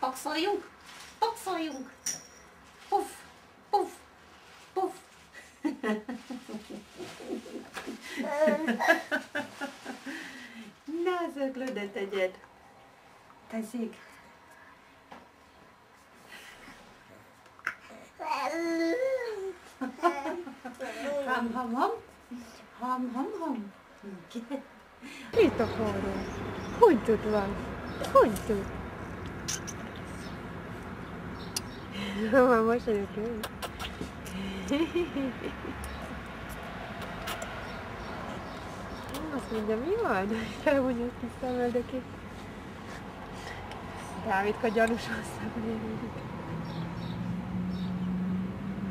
Pakszoljunk, pakszoljunk. Puff, puff, puff. Na, az öklödet tegyed. Teszik. Ham, ham, ham. Ham, ham, ham. Mit akarod? Hogy tud van? Hogy tud? Már mosolyog ő. Azt mondja, mi van? Felvonja a kis. Dávidka gyanúsan szemlélődik.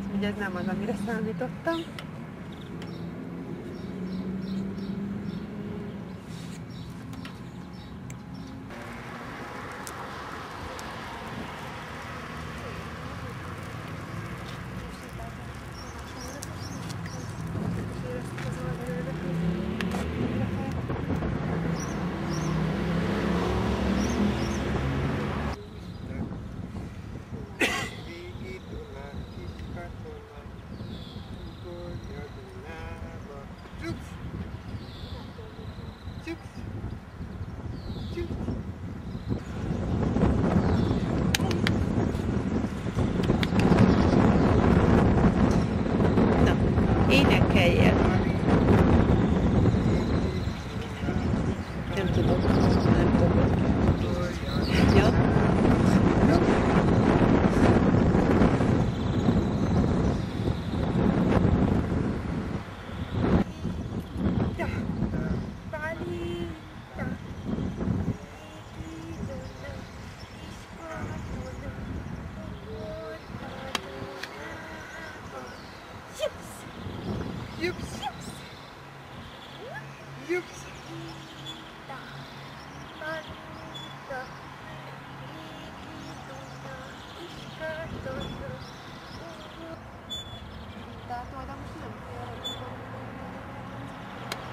Mondja, ez nem az, amire számítottam.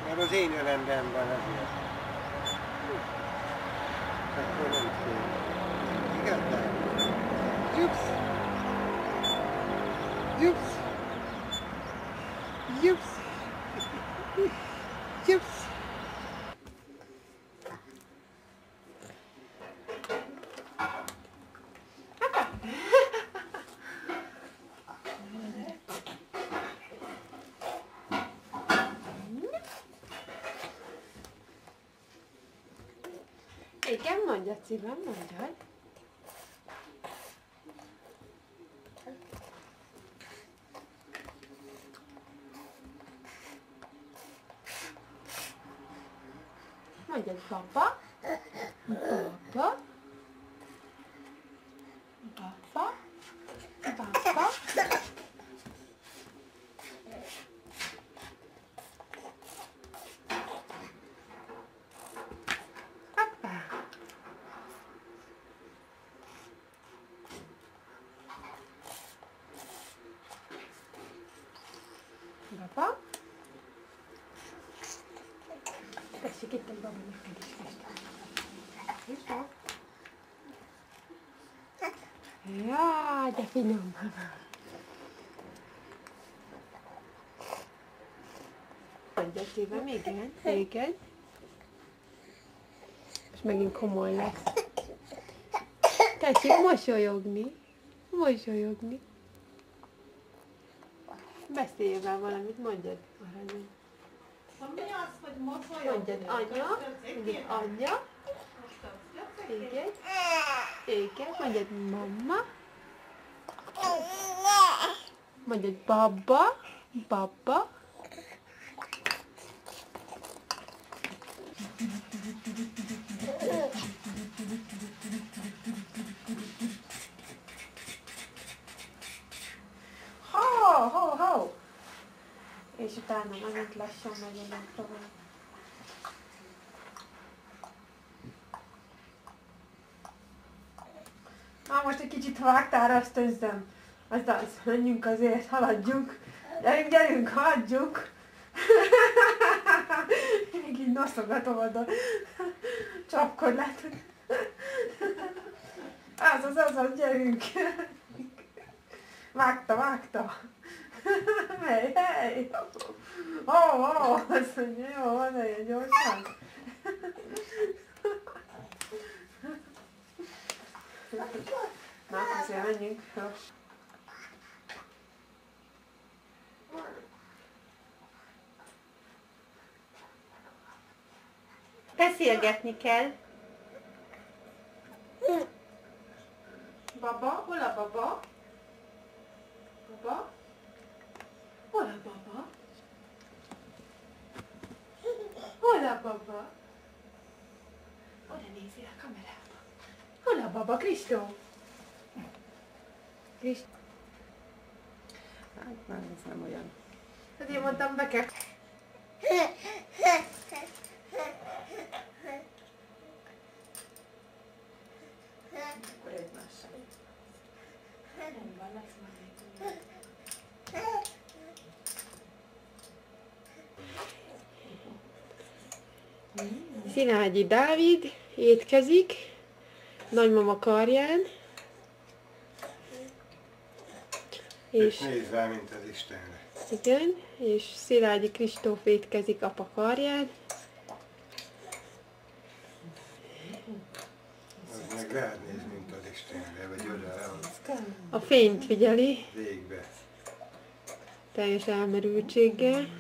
Mert az én ölemben van azért. Akkor nem fél. Igazán? Jups! Jups! Jups! Jups! Igen, mondjad szívem, mondjad. Mondjad papa. Papa. Papa. Papa. Papa. Papa. Tessék, itt egy baba neked is Kristóf. Jaj, de finom. Mondja szívem, igen, igen. És megint komoly lesz. Tessék mosolyogni. Mosolyogni. Beszéljél valamit, mondjad. Aranyom. Mi az, hogy mosolyog? Mondjad anya, mondjad anya. Igen. Igen, mondjad mamma. Mondjad baba. Baba. És utána megint lassan megyünk tovább. Na most egy kicsit vágtára ösztönzöm. Aztán azt menjünk azért, haladjunk. Gyerünk, gyerünk, haladjunk. Még így noszogatom oda. Csapkodlátot. Az az, az, az, gyerünk. Vágta, vágta. Hely, hely. Ó, oh, ó, oh, azt mondja, jó, van ilyen gyorsan. Na, azért menjünk. Beszélgetni kell. Baba, hol a baba? Baba? Hol a baba? Hol a baba? Oda nézi a kamerába. Hol a baba, Kristó? Kristó. Hát már ez nem olyan. Azért mondtam, be kell. Akkor egymással. Rendben, lesz majd Szilágyi Dávid étkezik, nagymama karján, és nézd rá, mint az Istenre. igen, és Szilágyi Kristóf étkezik apa karján, Az meg rád néz, mint az Istenre, vagy oda a a fényt figyeli, végbe. teljes elmerültséggel.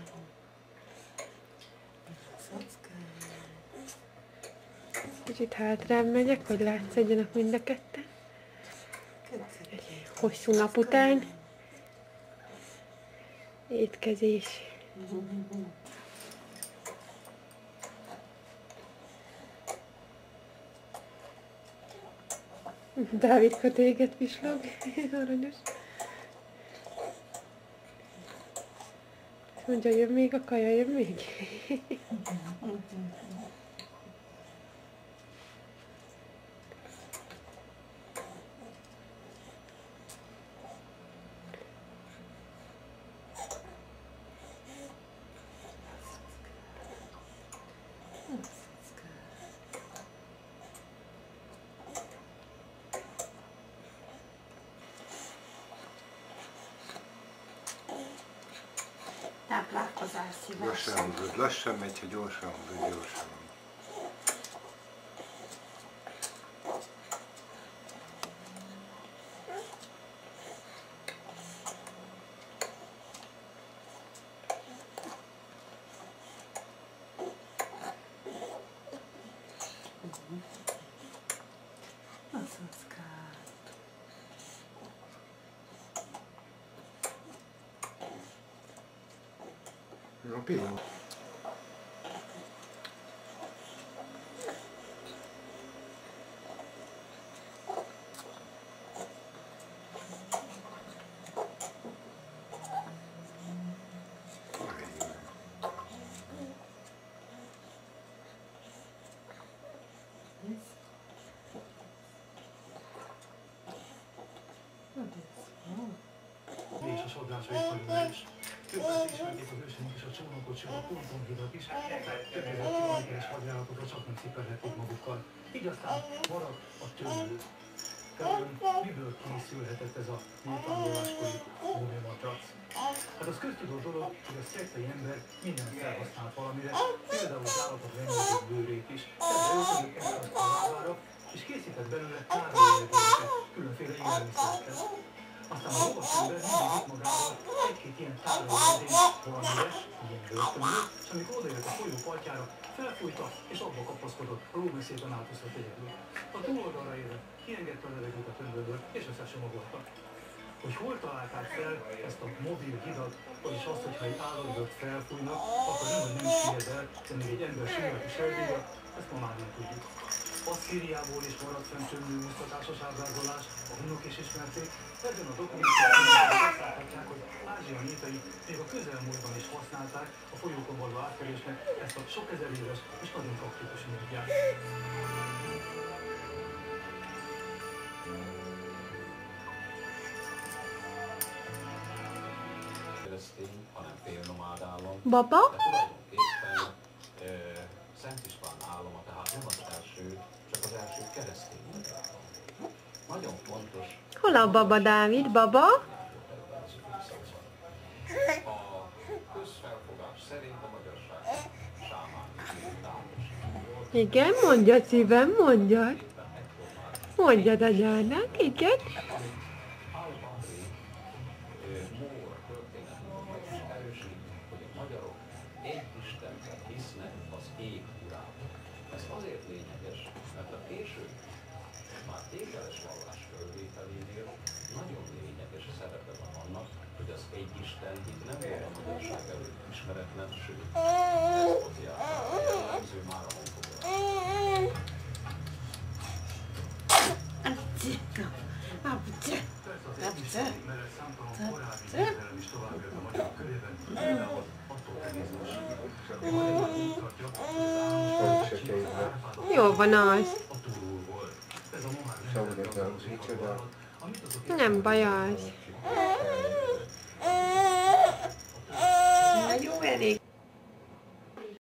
Kicsit hátrább megyek, hogy látszadjanak mind a ketten. Egy hosszú nap után. Étkezés. Dávidka téged pislog. Aranyos. Mondja, jön még a kaja, jön még. Lassan lassan megy, ha gyorsan gyorsan. No, pillanat. és a sodrászai őseink és a csónakot, sőt a pontonhidat is, több ezer kilométeres hadjáratokat csak nem cipelhették magukkal. Így aztán maradt a tőlő. Vajon miből készülhetett ez a népvándorláskori gumiomatrac? Hát az köztudott dolog, hogy a szektai ember mindent felhasznált valamire, például az állatok rengeteg bőrét is, ezzel ezt a lábára, és készített belőle tárolóegyeket, különféle élelmiszereket. Aztán a lovas ember vitt magával egy-két ilyen tárolóedény valamire, ilyen börtönből, és amikor odajött a folyó partjára, felfújta és abba kapaszkodott, a lóvé szépen átúszott egyedül. A túloldalra érve kiengedte a levegőt a tömbörből, és összesomagolta. Hogy hol találták fel ezt a mobil hidat, vagyis azt, hogy ha egy állatbört felfújnak, akkor nem, hogy nem süllyed el, de még egy ember süllyed is eldíjat, ezt ma már nem tudjuk. A Szíriából is maradt fenn több műműsztatásos ábrázolás, a hunok is ismerték, ebben a dokumentációban láthatják, hogy Ázsia népei még a közelmúltban is használták a folyókon való átkelésnek ezt a sok ezer éves és nagyon praktikus módját. Baba? Nagyon fontos. Hol a baba, Dávid? Baba? Igen, mondja szívem, mondja. Mondjad anyának, igen. Jessica, babce, babce, babce. Jó van az. Nem baj az. Nagyon elég.